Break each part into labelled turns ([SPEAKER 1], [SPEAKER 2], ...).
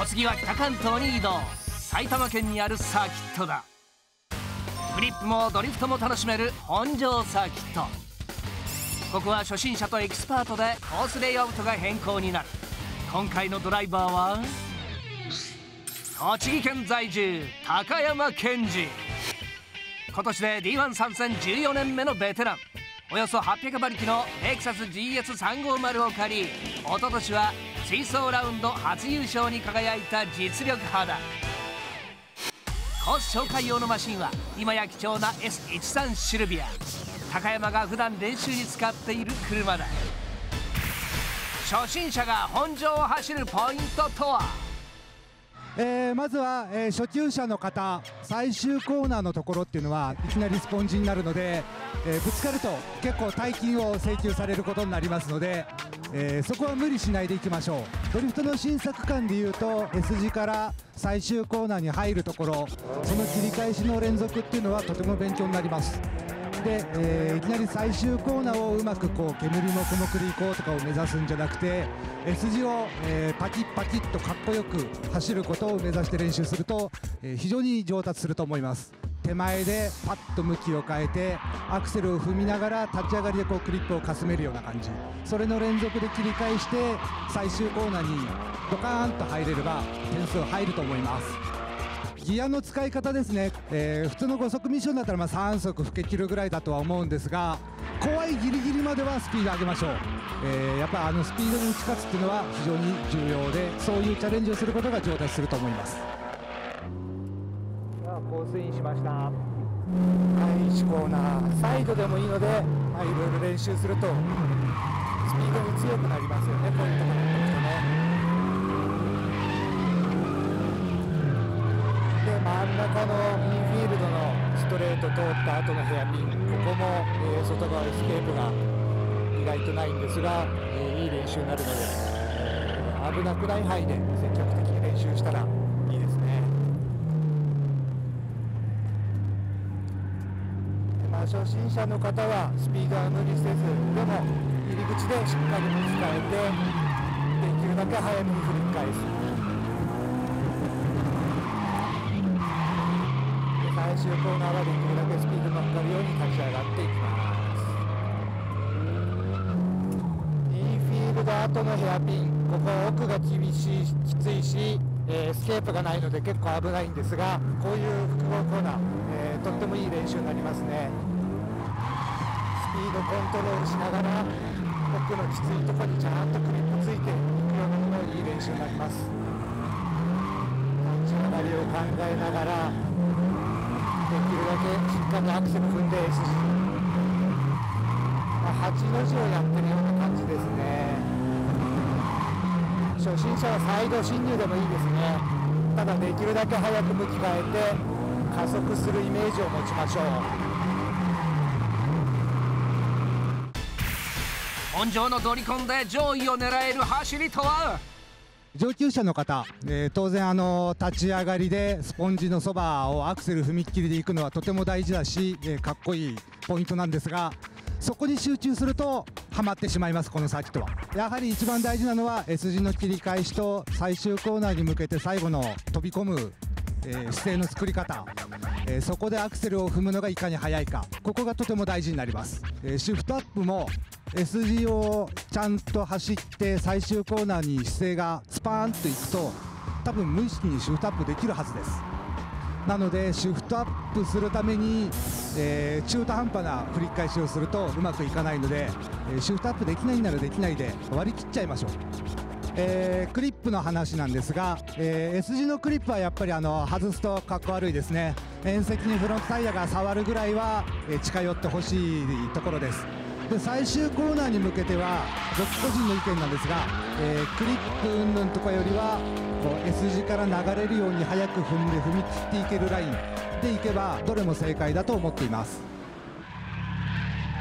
[SPEAKER 1] お次は北関東に移動。埼玉県にあるサーキットだ。グリップもドリフトも楽しめる本庄サーキット。ここは初心者とエキスパートでコースレイアウトが変更になる。今回のドライバーは栃木県在住高山健司。今年で D1 参戦14年目のベテラン。およそ800馬力のレクサス GS350 を借り一昨年は水槽ラウンド初優勝に輝いた実力派だ。コース紹介用のマシンは今や貴重な S13 シルビア。高山が普段練習に使っている車だ。初心者が本場を走るポイントとは？
[SPEAKER 2] えー、まずは、えー、初級者の方最終コーナーのところっていうのはいきなりスポンジになるので、えー、ぶつかると結構大金を請求されることになりますので、えそこは無理しないでいきましょう。ドリフトの新作感でいうと S 字から最終コーナーに入るところその切り返しの連続っていうのはとても勉強になります。で、えー、いきなり最終コーナーをうまくこう煙もくもくりいこうとかを目指すんじゃなくて S 字を、えー、パキッパキッとかっこよく走ることを目指して練習すると、えー、非常に上達すると思います。手前でパッと向きを変えてアクセルを踏みながら立ち上がりでこうクリップをかすめるような感じ。それの連続で切り返して最終コーナーにドカーンと入れれば点数入ると思います。ギアの使い方ですね、えー、普通の5速ミッションだったらまあ3速吹け切るぐらいだとは思うんですが怖いギリギリまではスピード上げましょう、えー、やっぱあのスピードに打ち勝つっていうのは非常に重要でそういうチャレンジをすることが上達すると思います。
[SPEAKER 3] ではコースインしました。はい1コーナーサイドでもいいので、まあ、いろいろ練習するとスピードに強くなりますよねポイントが持ってくとね真ん中のインフィールドのストレート通った後のヘアピンここも、えー、外側エスケープが意外とないんですが、えー、いい練習になるので、えー、危なくない範囲で積極的に練習したらいいですね。まあ、初心者の方はスピードは無理せずでも入り口でしっかり持ち替えてできるだけ早めに振り返す最終コーナーはできるだけスピードのかかるように立ち上がっていきます。インフィールド後のヘアピンここ奥が厳しいきついし、えー、スケープがないので結構危ないんですがこういう複合コーナー、えー、とってもいい練習になりますね。スピードコントロールしながら奥のきついところにちゃんとクリップついていくようないい練習になります。立ち上がりを考えながらきるだけしっかりアクセル踏んで S 字、まあ、8の字をやってるような感じですね。初心者はサイド進入でもいいですね。ただできるだけ早く向き変えて加速するイメージを持ちましょう。
[SPEAKER 1] 本庄のドリコンで上位を狙える走りとは？
[SPEAKER 2] 上級者の方、えー、当然あの立ち上がりでスポンジのそばをアクセル踏み切りで行くのはとても大事だし、えー、かっこいいポイントなんですがそこに集中するとはまってしまいますこのサーキットは。やはり一番大事なのは S 字の切り返しと最終コーナーに向けて最後の飛び込む、えー、姿勢の作り方、え、そこでアクセルを踏むのがいかに速いか。ここがとても大事になります、え、シフトアップも S 字をちゃんと走って最終コーナーに姿勢がスパーンといくと多分無意識にシフトアップできるはずです。なのでシフトアップするために、えー、中途半端な振り返しをするとうまくいかないので、え、シフトアップできないならできないで割り切っちゃいましょう。えー、クリップの話なんですが、えー、S 字のクリップはやっぱりあの外すとかっこ悪いですね。縁石にフロントタイヤが触るぐらいは、え、近寄ってほしいところです。で最終コーナーに向けては僕個人の意見なんですが、えー、クリップ云々とかよりはこう S 字から流れるように早く踏んで踏み切っていけるラインでいけばどれも正解だと思っています。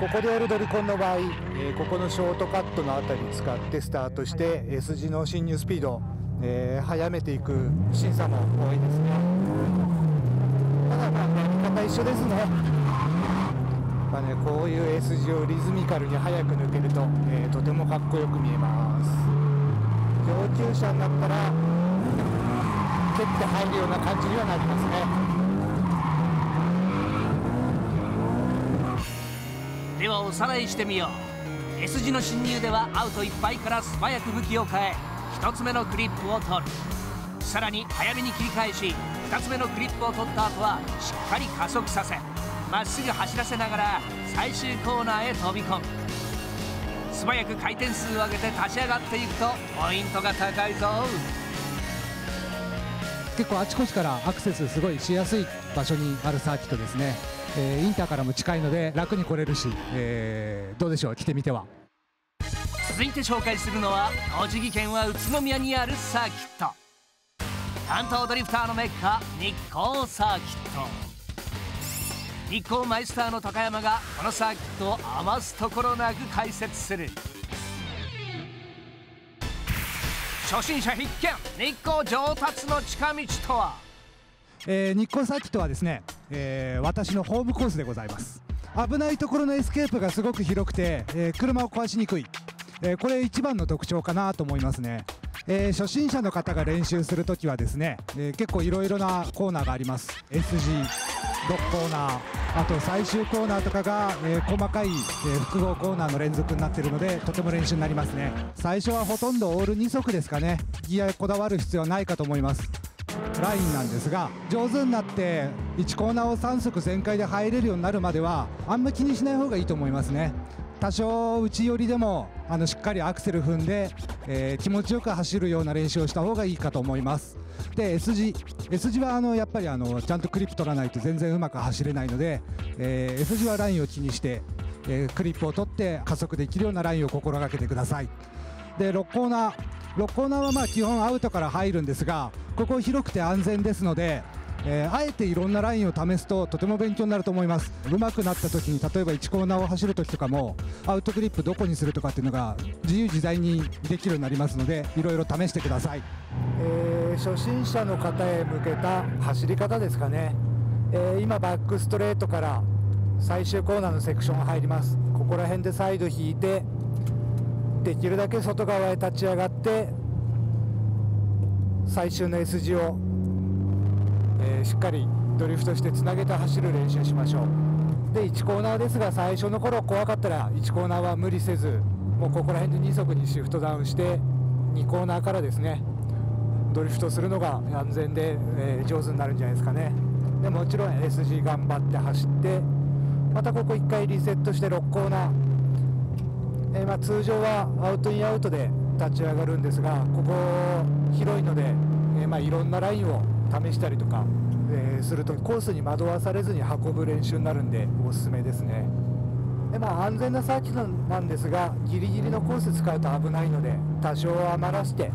[SPEAKER 3] ここでやるドリコンの場合、えー、ここのショートカットの辺り使ってスタートして S 字の進入スピード、えー、速めていく審査も多いですね。ただまあやり方一緒ですね。まあね、こういう S 字をリズミカルに速く抜けると、えー、とてもかっこよく見えます。上級者になったらして入るような感じにはなります
[SPEAKER 1] ね。ではおさらいしてみよう。S 字の侵入ではアウトいっぱいから素早く向きを変え1つ目のクリップを取る。さらに早めに切り返し2つ目のクリップを取った後はしっかり加速させまっすぐ走らせながら最終コーナーへ飛び込む。素早く回転数を上げて立ち上がっていくとポイントが高いぞ。
[SPEAKER 2] 結構あちこちからアクセスすごいしやすい場所にあるサーキットですね、えー、インターからも近いので楽に来れるし、えー、どうでしょう？来てみては。
[SPEAKER 1] 続いて紹介するのは栃木県は宇都宮にあるサーキット。関東ドリフターのメッカ日光サーキット日光マイスターの高山がこのサーキットを余すところなく解説する。初心者必見日光上達の近道とは、
[SPEAKER 2] えー、日光サーキットはですね、えー、私のホームコースでございます。危ないところのエスケープがすごく広くて、えー、車を壊しにくい、えこれ一番の特徴かなと思いますね。えー、初心者の方が練習するときはですね、えー、結構いろいろなコーナーがあります。S 字6コーナー。あと最終コーナーとかが、えー、細かい、え複合コーナーの連続になっているのでとても練習になりますね。最初はほとんどオール2速ですかね。ギアこだわる必要はないかと思います。ラインなんですが上手になって1コーナーを3足全開で入れるようになるまではあんま気にしない方がいいと思いますね。多少内寄りでもあのしっかりアクセル踏んで、えー、気持ちよく走るような練習をした方がいいかと思います。で S 字 S 字はあのやっぱりあのちゃんとクリップ取らないと全然うまく走れないので、えー、S 字はラインを気にして、えー、クリップを取って加速できるようなラインを心がけてください。で6コーナー6コーナーはまあ基本アウトから入るんですがここ広くて安全ですのでえー、あえていろんなラインを試すととても勉強になると思います。上手くなった時に例えば1コーナーを走る時とかもアウトクリップどこにするとかっていうのが自由自在にできるようになりますのでいろいろ試してください、
[SPEAKER 3] え、初心者の方へ向けた走り方ですかね、えー、今バックストレートから最終コーナーのセクション入ります。ここら辺でサイド引いてできるだけ外側へ立ち上がって最終の S 字をえ、しっかりドリフトしてつなげて走る練習しましょう。で1コーナーですが最初の頃怖かったら1コーナーは無理せずもうここら辺で2足にシフトダウンして2コーナーからですね。ドリフトするのが安全で、えー、上手になるんじゃないですかね。でもちろん SG 頑張って走ってまたここ1回リセットして6コーナー、えー、まあ、通常はアウトインアウトで立ち上がるんですがここ広いので、えまあ、いろんなラインを試したりとか、え、するとコースに惑わされずに運ぶ練習になるんでおすすめですね。で、まあ、安全なサーキットなんですがギリギリのコース使うと危ないので多少余らして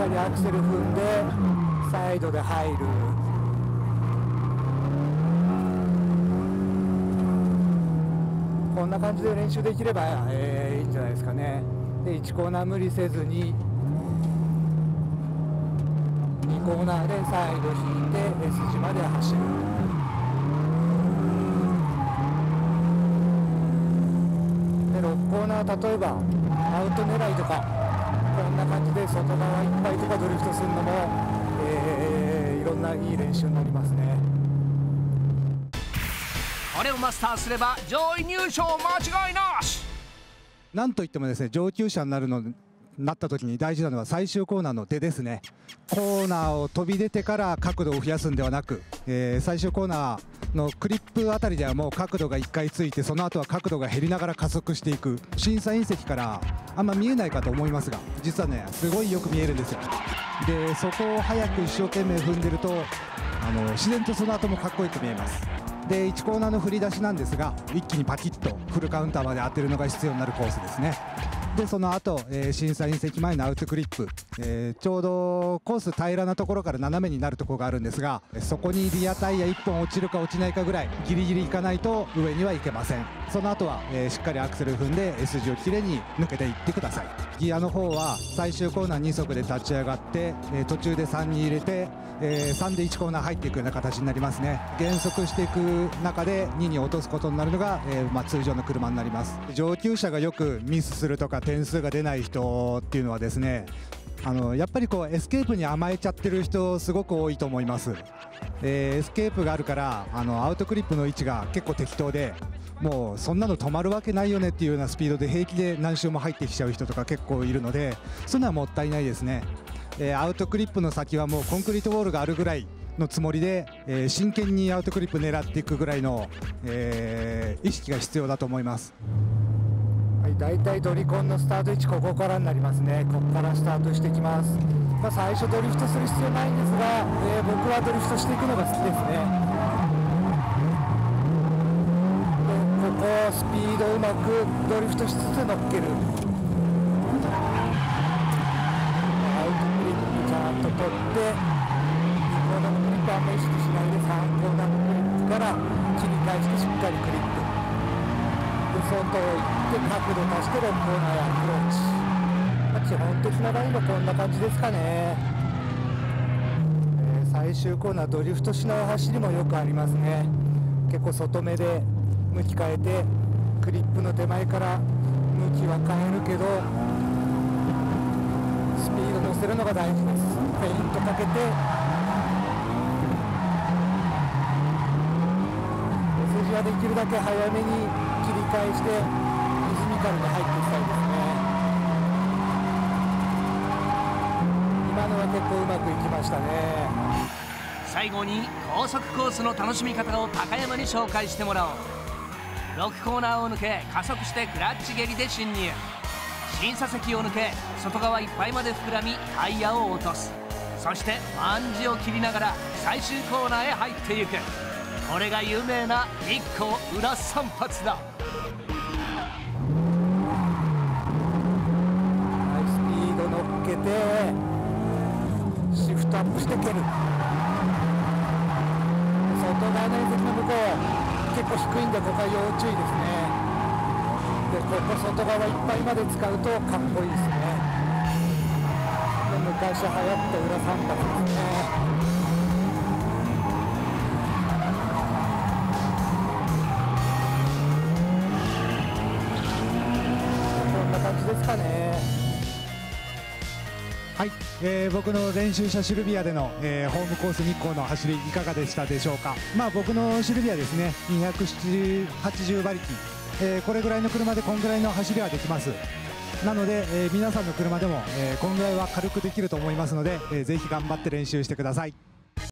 [SPEAKER 3] しっかりアクセル踏んでサイドで入る。こんな感じで練習できれば、えー、いいんじゃないですかね。で1コーナー無理せずにコーナーでサイド引いて S 字まで走る。で6コーナー例えばアウト狙いとか。こんな感じで外側いっぱいとかドリフトするのも、えー、いろんないい練習になりますね。
[SPEAKER 1] これをマスターすれば上位入賞間違いなし。
[SPEAKER 2] なんといってもですね上級者になるのなった時に大事なのは最終コーナーの出ですね。コーナーを飛び出てから角度を増やすんではなく、えー、最終コーナーのクリップあたりではもう角度が1回ついてその後は角度が減りながら加速していく。審査員席からあんま見えないかと思いますが実はねすごいよく見えるんですよ。でそこを早く一生懸命踏んでるとあの自然とその後もかっこよく見えます。で1コーナーの振り出しなんですが一気にパキッとフルカウンターまで当てるのが必要になるコースですね。でその後、えー、審査員席前のアウトクリップ、えー、ちょうどコース平らなところから斜めになるところがあるんですがそこにリアタイヤ1本落ちるか落ちないかぐらいギリギリいかないと上にはいけません。その後は、えー、しっかりアクセル踏んで S 字をきれいに抜けていってください。ギアの方は最終コーナー2速で立ち上がって、え途中で3に入れて、え3で1コーナー入っていくような形になりますね。減速していく中で2に落とすことになるのが、えまあ、通常の車になります。上級者がよくミスするとか点数が出ない人っていうのはですね
[SPEAKER 4] あのやっぱりこうエスケープに甘えちゃってる人すごく多いと思います、えー、エスケープがあるからあのアウトクリップの位置が結構適当でもうそんなの止まるわけないよねっていうようなスピードで平気で何周も入ってきちゃう人とか結構いるのでそういうのはもったいないですね、えー、アウトクリップの先はもうコンクリートウォールがあるぐらいのつもりで、えー、真剣にアウトクリップ狙っていくぐらいの、えー、意識が必要だと思います。
[SPEAKER 2] はい、大体ドリコンのスタート位置ここからになりますね。ここからスタートしていきます。まあ、最初ドリフトする必要ないんですが、えー、僕はドリフトしていくのが好きですね。ここスピードうまくドリフトしつつ乗っける。アウトクリップちゃんと取ってあんま意識しないで参考なクリップから切り返してしっかりクリップで外を行って角度足して6コーナーやアプローチ、まあ、基本的なラインはこんな感じですかね、えー、最終コーナードリフトしない走りもよくありますね。結構外目で向き変えてクリップの手前から向きは変えるけどスピード乗せるのが大事です。フェイントかけてはできるだけ早めに返してリズミカルに入っていきたいですね。今のは結構うまくいきましたね。
[SPEAKER 1] 最後に高速コースの楽しみ方を高山に紹介してもらおう。6コーナーを抜け加速してクラッチ蹴りで進入。審査席を抜け外側いっぱいまで膨らみタイヤを落とす。そしてワンジを切りながら最終コーナーへ入っていく。これが有名な日光裏散髪だ。
[SPEAKER 2] てシフトアップして蹴る。外側の縁石の向こう結構低いんでここは要注意ですね。でここ外側いっぱいまで使うとかっこいいですね。で昔流行った裏散髪ですね。こんな形ですかね。
[SPEAKER 4] はい、えー、僕の練習車シルビアでの、えー、ホームコース日光の走りいかがでしたでしょうか、まあ、僕のシルビアですね。280馬力、えー、これぐらいの車でこんぐらいの走りはできます。なので、え、皆さんの車でも、え、こんぐらいは軽くできると思いますので、えー、ぜひ頑張って練習してください。